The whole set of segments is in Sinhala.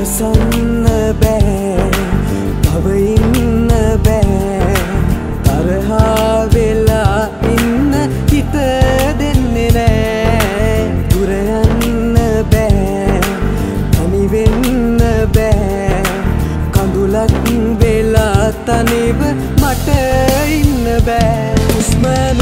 ඉවසන්න බෑ. තව ඉන්න බෑ. තරහා වෙලා ඉන්න හිත දෙන්නේ නෑ. දුරයන්න බෑ. තනිවෙන්න බෑ. කඳුලක් වෙලා තනිව මට ඉන්න බෑ. උස්මන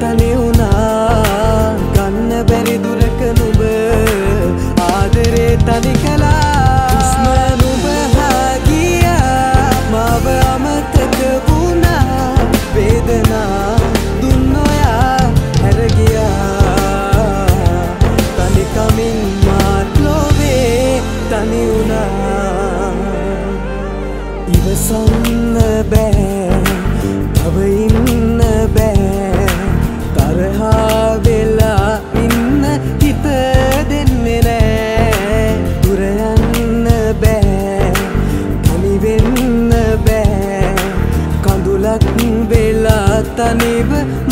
පැමිවුණා ගන්න බැරි දුරක නුබ ආදරේ තනි කලා ස්ම නුබහාගියා මව අමතක වුණා. වේදනා දුන්නොයා හැරගියා තනිකමින් මාත්ලොවේ තනිවුණා. ඉවසන්න බැ.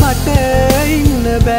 මට ඉන්න බෑ.